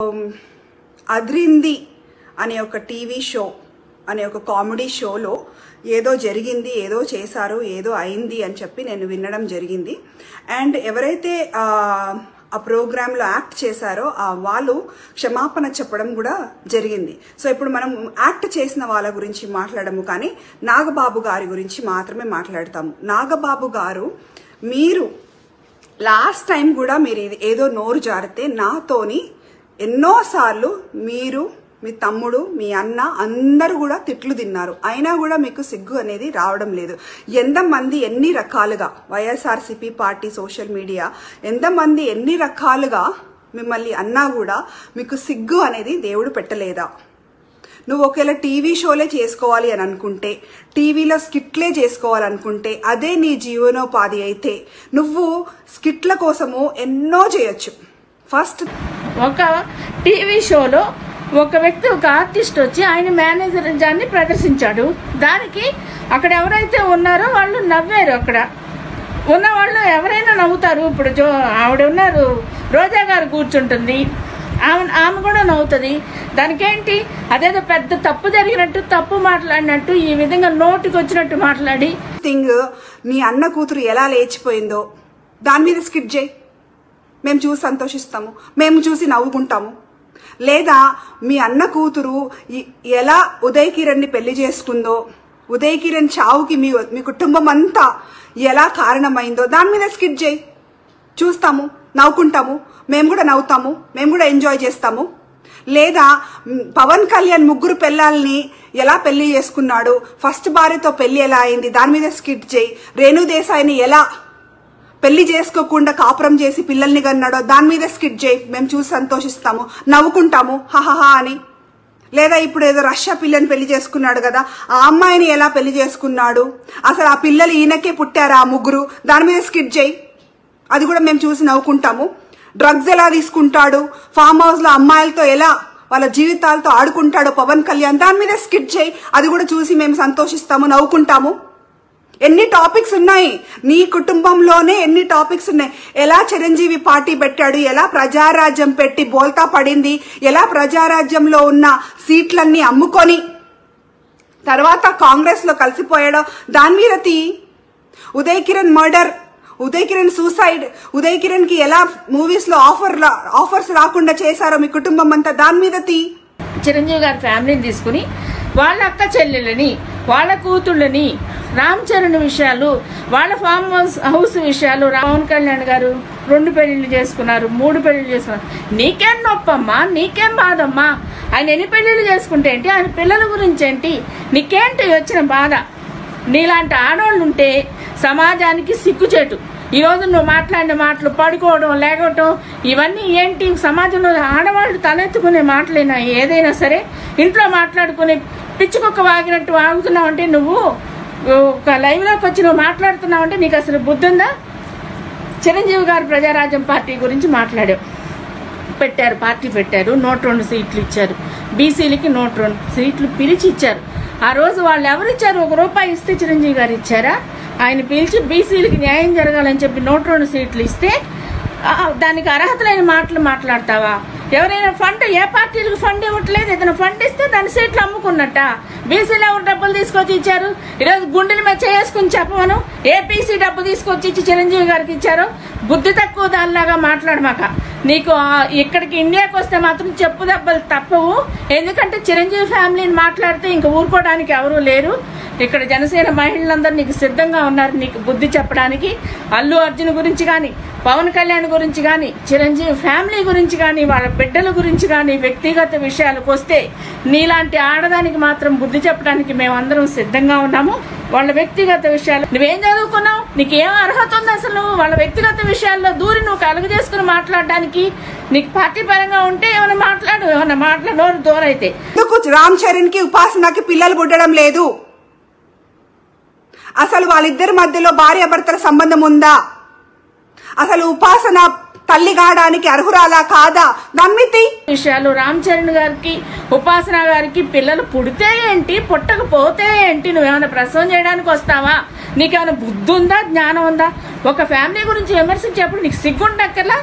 Um, అద్రింది అనే ఒక TV show అనే ఒక కామెడీ షోలో ఏదో జరిగింది ఏదో చేశారు ఏదో అయింది అని చెప్పి నేను వినడం జరిగింది. అండ్ ఎవరైతే ఆ, ప్రోగ్రాంలో యాక్ట్ చేశారో ఆ వాళ్ళు క్షమాపణ చెప్పడం కూడా జరిగింది. సో ఇప్పుడు మనం యాక్ట్ చేసిన వాళ్ళ గురించి మాట్లాడము కానీ నాగబాబు గారి గురించి మాత్రమే మాట్లాడతాము. నాగబాబు గారు మీరు లాస్ట్ టైం కూడా మీరు ఏదో నోరు జారితే నాతోని ఎన్నోసార్లు మీరు మీ తమ్ముడు మీ అన్న అందరూ కూడా తిట్లు తిన్నారు. అయినా కూడా మీకు సిగ్గు అనేది రావడం లేదు. ఎంతమంది ఎన్ని రకాలుగా వైఎస్ఆర్సిపి పార్టీ సోషల్ మీడియా ఎంతమంది ఎన్ని రకాలుగా మిమ్మల్ని అన్నా కూడా మీకు సిగ్గు అనేది దేవుడు పెట్టలేదా? నువ్వు ఒకవేళ టీవీ షోలే చేసుకోవాలి అని అనుకుంటే టీవీలో స్కిట్లే చేసుకోవాలనుకుంటే అదే నీ జీవనోపాధి అయితే నువ్వు స్కిట్ల కోసము ఎన్నో చేయొచ్చు. ఫస్ట్ ఒక టీవీ షోలో ఒక వ్యక్తి ఒక ఆర్టిస్ట్ వచ్చి ఆయన మేనేజర్ దాన్ని ప్రదర్శించాడు. దానికి అక్కడ ఎవరైతే ఉన్నారో వాళ్ళు నవ్వారు అక్కడ. ఉన్న వాళ్ళు ఎవరైనా నవ్వుతారు. ఇప్పుడు జో ఆవిడ ఉన్నారు. రోజా గారు కూర్చుంటుంది. ఆమె ఆమె కూడా నవ్వుతుంది. దానికేంటి? అదేదో పెద్ద తప్పు జరిగినట్టు తప్పు మాట్లాడినట్టు ఈ విధంగా నోటికి వచ్చినట్టు మాట్లాడి. థింగ్ నీ అన్న కూతురు ఎలా లేచిపోయిందో. దాని మీద స్కిప్ చేయి. మేము చూసి సంతోషిస్తాము. మేము చూసి నవ్వుకుంటాము. లేదా మీ అన్న కూతురు ఎలా ఉదయ్ కిరణ్ని పెళ్ళి చేసుకుందో ఉదయ్ కిరణ్ చావుకి మీ మీ కుటుంబం అంతా ఎలా కారణమైందో దాని మీద స్కిట్ చేయి. చూస్తాము నవ్వుకుంటాము. మేము కూడా నవ్వుతాము మేము కూడా ఎంజాయ్ చేస్తాము. లేదా పవన్ కళ్యాణ్ ముగ్గురు పిల్లల్ని ఎలా పెళ్ళి చేసుకున్నాడు ఫస్ట్ భార్యతో పెళ్ళి ఎలా అయింది దాని మీద స్కిట్ చేయి. రేణుదేశాయిని ఎలా పెళ్ళి చేసుకోకుండా కాపురం చేసి పిల్లల్ని కన్నాడో దాని మీద స్కిట్ చేయి. మేము చూసి సంతోషిస్తాము. నవ్వుకుంటాము. హహహా అని. లేదా ఇప్పుడు ఏదో రష్యా పిల్లని పెళ్ళి చేసుకున్నాడు కదా ఆ అమ్మాయిని ఎలా పెళ్ళి చేసుకున్నాడు? అసలు ఆ పిల్లలు ఈయనకే పుట్టారా ఆ ముగ్గురు? దాని మీద స్కిట్ చేయి. అది కూడా మేము చూసి నవ్వుకుంటాము. డ్రగ్స్ ఎలా తీసుకుంటాడు? ఫామ్ హౌస్లో అమ్మాయిలతో ఎలా వాళ్ళ జీవితాలతో ఆడుకుంటాడో పవన్ కళ్యాణ్? దాని మీద స్కిట్ చేయి. అది కూడా చూసి మేము సంతోషిస్తాము నవ్వుకుంటాము. ఎన్ని టాపిక్స్ ఉన్నాయి? నీ కుటుంబంలోనే ఎన్ని టాపిక్స్ ఉన్నాయి? ఎలా చిరంజీవి పార్టీ పెట్టాడు? ఎలా ప్రజారాజ్యం పెట్టి బోల్తా పడింది? ఎలా ప్రజారాజ్యంలో ఉన్న సీట్లన్నీ అమ్ముకొని తర్వాత కాంగ్రెస్లో కలిసిపోయాడో? దాని మీద తీ. ఉదయ్ కిరణ్ మర్డర్ ఉదయ్ కిరణ్ సూసైడ్ ఉదయ్ కిరణ్కి ఎలా మూవీస్లో ఆఫర్ ఆఫర్స్ రాకుండా చేశారో మీ కుటుంబం అంతా దాని మీద తీ. చిరంజీవి గారి ఫ్యామిలీని తీసుకుని వాళ్ళ అక్క చెల్లెళ్ళని వాళ్ళ కూతుళ్ళని రామ్ చరణ్ విషయాలు వాళ్ళ ఫామ్ హౌస్ హౌస్ విషయాలు పవన్ కళ్యాణ్ గారు రెండు పెళ్ళిళ్ళు చేసుకున్నారు మూడు పెళ్ళిళ్ళు చేసుకున్నారు. నీకేం నొప్పమ్మా? నీకేం బాధమ్మా? ఆయన ఎన్ని పెళ్ళిళ్ళు చేసుకుంటే ఏంటి? ఆయన పిల్లల గురించి ఏంటి? నీకేంటి వచ్చిన బాధ? నీలాంటి ఆడవాళ్ళు ఉంటే సమాజానికి సిగ్గుచేటు. ఈరోజు నువ్వు మాట్లాడిన మాటలు పడుకోవడం లేకపోవడం ఇవన్నీ ఏంటి? సమాజంలో ఆడవాళ్ళు తలెత్తుకునే మాటలైనా? ఏదైనా సరే ఇంట్లో మాట్లాడుకుని పిచ్చుకొక్క వాగినట్టు వాగుతున్నావు అంటే నువ్వు ఒక లైవ్లోకి వచ్చి నువ్వు మాట్లాడుతున్నావు అంటే నీకు అసలు బుద్ధి ఉందా చిరంజీవి గారు ప్రజారాజ్యం పార్టీ గురించి మాట్లాడావు పెట్టారు పార్టీ పెట్టారు నూట రెండు సీట్లు ఇచ్చారు. బీసీలకి నూట రెండు సీట్లు పిలిచి ఇచ్చారు. ఆ రోజు వాళ్ళు ఎవరు ఇచ్చారు? ఒక రూపాయి ఇస్తే చిరంజీవి గారు ఇచ్చారా? ఆయన పిలిచి బీసీలకి న్యాయం జరగాలని చెప్పి నూట రెండు సీట్లు ఇస్తే దానికి అర్హత లేని మాటలు మాట్లాడతావా? ఎవరైనా ఫండ్ ఏ పార్టీలకు ఫండ్ ఇవ్వట్లేదు ఏదైనా ఫండ్ ఇస్తే దాని సీట్లు అమ్ముకున్నట్ట. బీసీలు ఎవరు డబ్బులు తీసుకొచ్చి ఇచ్చారు? ఈరోజు గుండెల మీద చేసుకుని చెప్పమను. ఏపీసీ డబ్బు తీసుకొచ్చి ఇచ్చి చిరంజీవి గారికి ఇచ్చారు. బుద్ధి తక్కువ దానిలాగా మాట్లాడమాక. నీకు ఇక్కడికి ఇండియాకి వస్తే మాత్రం చెప్పు దెబ్బలు తప్పవు. ఎందుకంటే చిరంజీవి ఫ్యామిలీని మాట్లాడితే ఇంక ఊరుకోవడానికి ఎవరూ లేరు. ఇక్కడ జనసేన మహిళలందరూ నీకు సిద్ధంగా ఉన్నారు నీకు బుద్ధి చెప్పడానికి. అల్లు అర్జున్ గురించి కానీ పవన్ కళ్యాణ్ గురించి కానీ చిరంజీవి ఫ్యామిలీ గురించి కానీ వాళ్ళ బిడ్డల గురించి కానీ వ్యక్తిగత విషయాలకు వస్తే నీలాంటి ఆడదానికి మాత్రం బుద్ధి చెప్పడానికి మేమందరం సిద్ధంగా ఉన్నాము. వాళ్ళ వ్యక్తిగత విషయాలు నువ్వేం చదువుకున్నావు? నీకు ఏం అర్హత ఉంది అసలు? వాళ్ళ వ్యక్తిగత విషయాల్లో దూరి నువ్వు కలుగు చేసుకుని మాట్లాడడానికి నీకు పార్టీ పరంగా ఉంటే ఏమైనా మాట్లాడు ఏమైనా మాట్లాడు దూరైతే. రామ్ చరణ్కి ఉపాసనకి పిల్లలు పుట్టడం లేదు. అసలు వాళ్ళిద్దరి మధ్యలో భార్యాభర్తల సంబంధం ఉందా? అసలు ఉపాసన తల్లి కావడానికి అర్హురాలా కాదా? నమ్మితి. విషయాలు రామ్ చరణ్ గారికి ఉపాసన గారికి పిల్లలు పుడితే ఏంటి పుట్టకపోతే ఏంటి నువ్వేమైనా ప్రసవం చేయడానికి వస్తావా? నీకేమైనా బుద్ధి ఉందా జ్ఞానం ఉందా ఒక ఫ్యామిలీ గురించి విమర్శించేప్పుడు నీకు సిగ్గుండక్కర్లా?